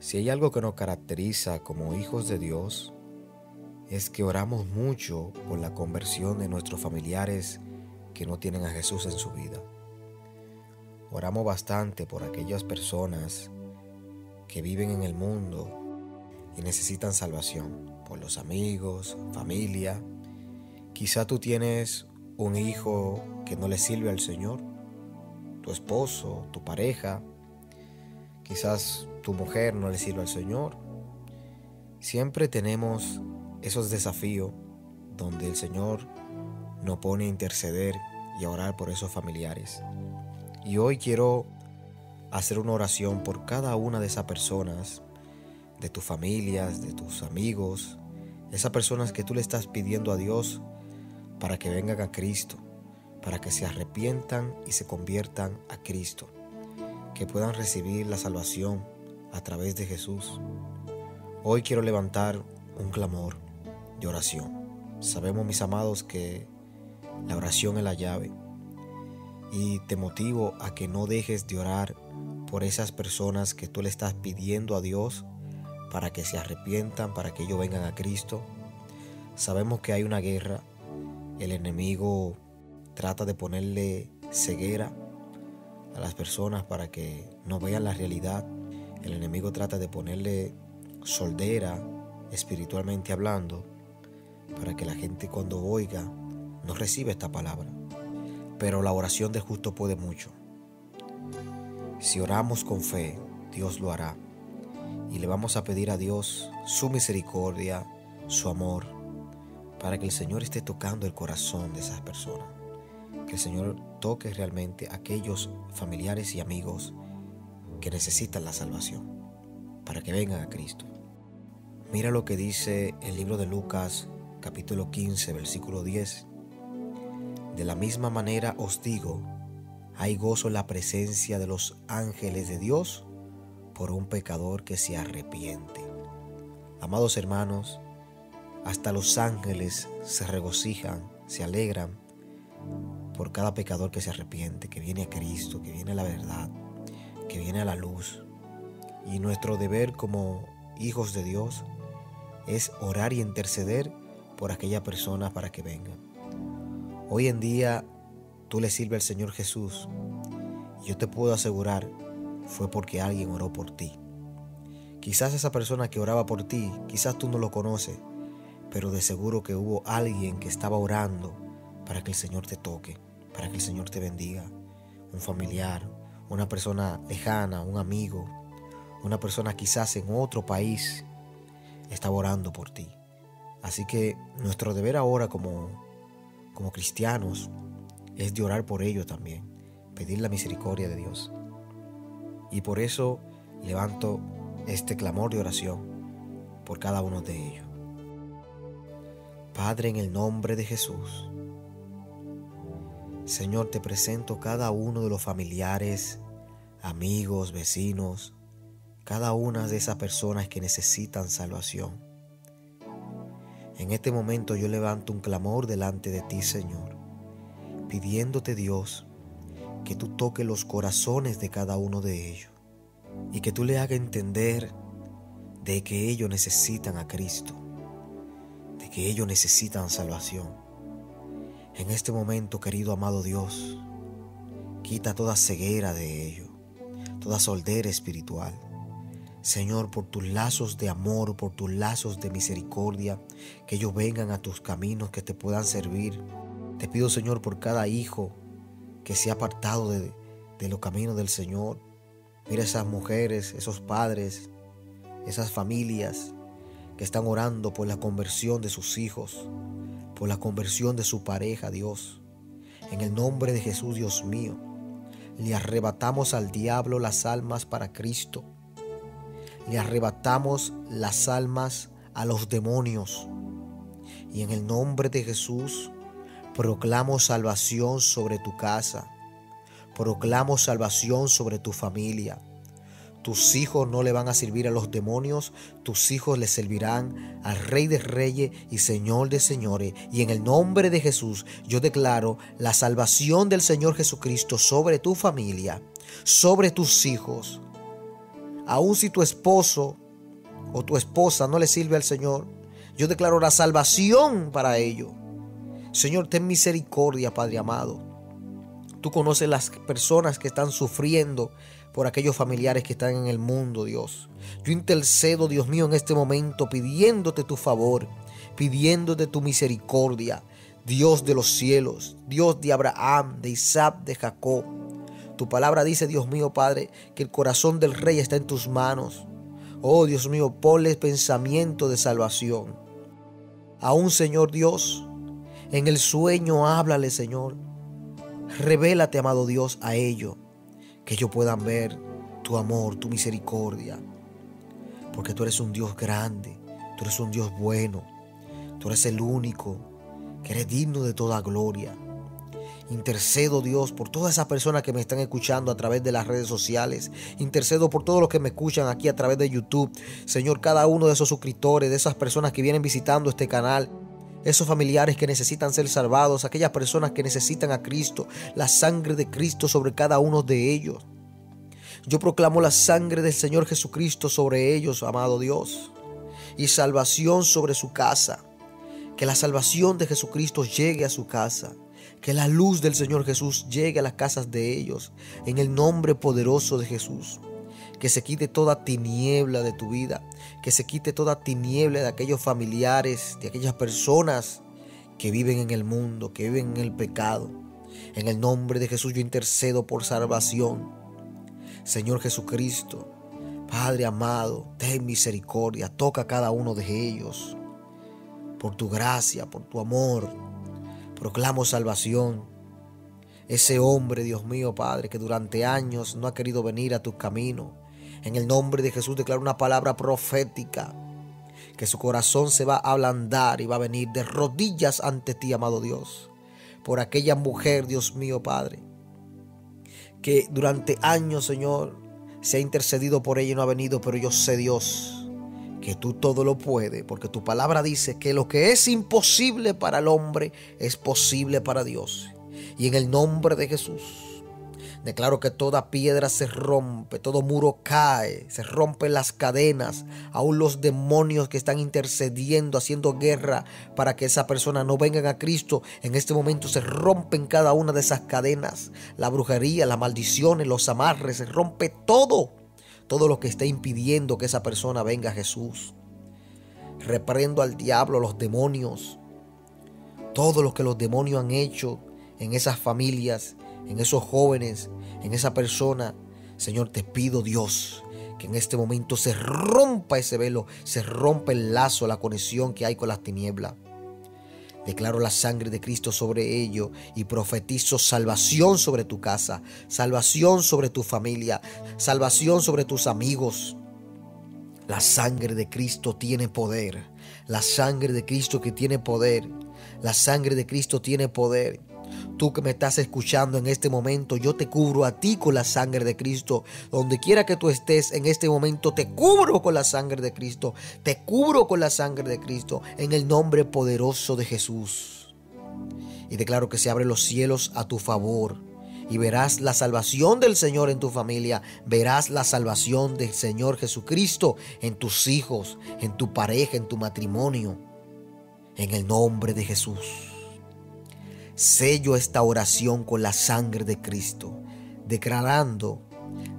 Si hay algo que nos caracteriza como hijos de Dios, es que oramos mucho por la conversión de nuestros familiares que no tienen a Jesús en su vida. Oramos bastante por aquellas personas que viven en el mundo y necesitan salvación, por los amigos, familia. Quizá tú tienes un hijo que no le sirve al Señor, tu esposo, tu pareja, quizás tu mujer no le sirve al Señor. Siempre tenemos esos desafíos donde el Señor nos pone a interceder y a orar por esos familiares. Y hoy quiero hacer una oración por cada una de esas personas, de tus familias, de tus amigos, esas personas que tú le estás pidiendo a Dios para que vengan a Cristo, para que se arrepientan y se conviertan a Cristo, que puedan recibir la salvación a través de Jesús. Hoy quiero levantar un clamor de oración. Sabemos, mis amados, que la oración es la llave. Y te motivo a que no dejes de orar por esas personas que tú le estás pidiendo a Dios para que se arrepientan, para que ellos vengan a Cristo. Sabemos que hay una guerra. El enemigo trata de ponerle ceguera a las personas para que no vean la realidad. El enemigo trata de ponerle soldera espiritualmente hablando para que la gente cuando oiga no reciba esta palabra. Pero la oración de justo puede mucho. Si oramos con fe, Dios lo hará. Y le vamos a pedir a Dios su misericordia, su amor, para que el Señor esté tocando el corazón de esas personas. Que el Señor toque realmente a aquellos familiares y amigos que necesitan la salvación, para que vengan a Cristo. Mira lo que dice el libro de Lucas capítulo 15, versículo 10. De la misma manera os digo, hay gozo en la presencia de los ángeles de Dios por un pecador que se arrepiente. Amados hermanos, hasta los ángeles se regocijan, se alegran por cada pecador que se arrepiente, que viene a Cristo, que viene a la verdad, que viene a la luz. Y nuestro deber como hijos de Dios es orar y interceder por aquella persona para que venga. Hoy en día tú le sirves al Señor Jesús yo te puedo asegurar fue porque alguien oró por ti. Quizás esa persona que oraba por ti, quizás tú no lo conoces, pero de seguro que hubo alguien que estaba orando para que el Señor te toque, para que el Señor te bendiga. Un familiar, una persona lejana, un amigo, una persona quizás en otro país estaba orando por ti. Así que nuestro deber ahora como, como cristianos es de orar por ellos también, pedir la misericordia de Dios. Y por eso levanto este clamor de oración por cada uno de ellos. Padre, en el nombre de Jesús, Señor, te presento cada uno de los familiares, amigos, vecinos, cada una de esas personas que necesitan salvación. En este momento yo levanto un clamor delante de ti, Señor, pidiéndote Dios que tú toques los corazones de cada uno de ellos y que tú le hagas entender de que ellos necesitan a Cristo, de que ellos necesitan salvación. En este momento, querido amado Dios, quita toda ceguera de ellos, toda soldera espiritual Señor, por tus lazos de amor, por tus lazos de misericordia, que ellos vengan a tus caminos, que te puedan servir. Te pido, Señor, por cada hijo que se ha apartado de, los caminos del Señor. Mira esas mujeres, esos padres, esas familias que están orando por la conversión de sus hijos, por la conversión de su pareja, Dios. En el nombre de Jesús, Dios mío, le arrebatamos al diablo las almas para Cristo le arrebatamos las almas a los demonios. Y en el nombre de Jesús proclamo salvación sobre tu casa. Proclamo salvación sobre tu familia. Tus hijos no le van a servir a los demonios, tus hijos le servirán al Rey de Reyes y Señor de Señores. Y en el nombre de Jesús yo declaro la salvación del Señor Jesucristo sobre tu familia, sobre tus hijos, Aun si tu esposo o tu esposa no le sirve al Señor, yo declaro la salvación para ello. Señor, ten misericordia, Padre amado. Tú conoces las personas que están sufriendo por aquellos familiares que están en el mundo, Dios. Yo intercedo, Dios mío, en este momento pidiéndote tu favor, pidiéndote tu misericordia, Dios de los cielos, Dios de Abraham, de Isaac, de Jacob. Tu palabra dice, Dios mío, Padre, que el corazón del rey está en tus manos. Oh, Dios mío, ponle pensamiento de salvación. Aún, Señor Dios, en el sueño háblale, Señor. Revélate, amado Dios, a ellos, que ellos puedan ver tu amor, tu misericordia. Porque tú eres un Dios grande, tú eres un Dios bueno, tú eres el único que eres digno de toda gloria. Intercedo, Dios, por todas esas personas que me están escuchando a través de las redes sociales. Intercedo por todos los que me escuchan aquí a través de YouTube. Señor, cada uno de esos suscriptores, de esas personas que vienen visitando este canal. Esos familiares que necesitan ser salvados, aquellas personas que necesitan a Cristo, la sangre de Cristo sobre cada uno de ellos. Yo proclamo la sangre del Señor Jesucristo sobre ellos, amado Dios, y salvación sobre su casa. Que la salvación de Jesucristo llegue a su casa. Que la luz del Señor Jesús llegue a las casas de ellos. En el nombre poderoso de Jesús. Que se quite toda tiniebla de tu vida. Que se quite toda tiniebla de aquellos familiares, de aquellas personas que viven en el mundo, que viven en el pecado. En el nombre de Jesús yo intercedo por salvación. Señor Jesucristo, Padre amado, ten misericordia, toca a cada uno de ellos por tu gracia, por tu amor. Proclamo salvación. Ese hombre, Dios mío, Padre, que durante años no ha querido venir a tu camino. En el nombre de Jesús declaro una palabra profética. Que su corazón se va a ablandar y va a venir de rodillas ante ti, amado Dios. Por aquella mujer, Dios mío, Padre. Que durante años, Señor, se ha intercedido por ella y no ha venido, pero yo sé, Dios, que tú todo lo puedes, porque tu palabra dice que lo que es imposible para el hombre es posible para Dios. Y en el nombre de Jesús, declaro que toda piedra se rompe, todo muro cae, se rompen las cadenas, aún los demonios que están intercediendo, haciendo guerra para que esa persona no venga a Cristo, en este momento se rompen cada una de esas cadenas, la brujería, las maldiciones, los amarres, se rompe todo. Todo lo que esté impidiendo que esa persona venga a Jesús. Reprendo al diablo, los demonios, todo lo que los demonios han hecho en esas familias, en esos jóvenes, en esa persona. Señor, te pido Dios que en este momento se rompa ese velo, se rompa el lazo, la conexión que hay con las tinieblas. Declaro la sangre de Cristo sobre ello y profetizo salvación sobre tu casa, salvación sobre tu familia, salvación sobre tus amigos. La sangre de Cristo tiene poder. La sangre de Cristo que tiene poder. La sangre de Cristo tiene poder. Tú que me estás escuchando en este momento, yo te cubro a ti con la sangre de Cristo. Donde quiera que tú estés en este momento, te cubro con la sangre de Cristo. Te cubro con la sangre de Cristo en el nombre poderoso de Jesús. Y declaro que se abren los cielos a tu favor. Y verás la salvación del Señor en tu familia. Verás la salvación del Señor Jesucristo en tus hijos, en tu pareja, en tu matrimonio. En el nombre de Jesús. Sello esta oración con la sangre de Cristo, declarando,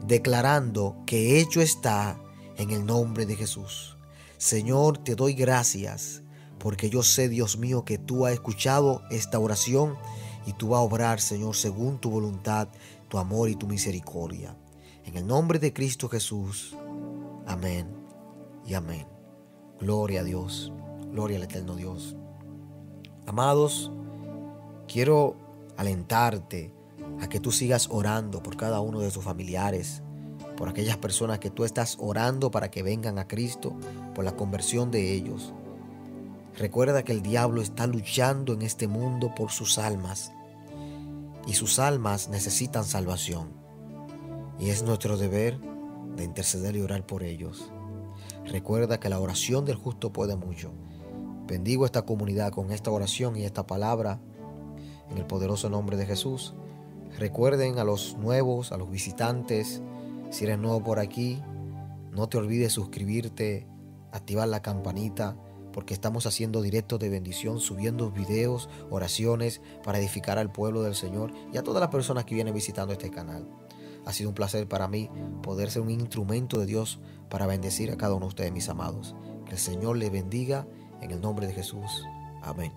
declarando que hecho está en el nombre de Jesús. Señor, te doy gracias porque yo sé, Dios mío, que tú has escuchado esta oración y tú vas a obrar, Señor, según tu voluntad, tu amor y tu misericordia. En el nombre de Cristo Jesús. Amén y amén. Gloria a Dios. Gloria al eterno Dios. Amados, Quiero alentarte a que tú sigas orando por cada uno de tus familiares, por aquellas personas que tú estás orando para que vengan a Cristo, por la conversión de ellos. Recuerda que el diablo está luchando en este mundo por sus almas y sus almas necesitan salvación. Y es nuestro deber de interceder y orar por ellos. Recuerda que la oración del justo puede mucho. Bendigo esta comunidad con esta oración y esta palabra en el poderoso nombre de Jesús. Recuerden a los nuevos, a los visitantes, si eres nuevo por aquí, No te olvides suscribirte, activar la campanita, porque estamos haciendo directos de bendición, subiendo videos, oraciones para edificar al pueblo del Señor y a todas las personas que vienen visitando este canal. Ha sido un placer para mí poder ser un instrumento de Dios para bendecir a cada uno de ustedes, mis amados. Que el Señor le bendiga en el nombre de Jesús. Amén.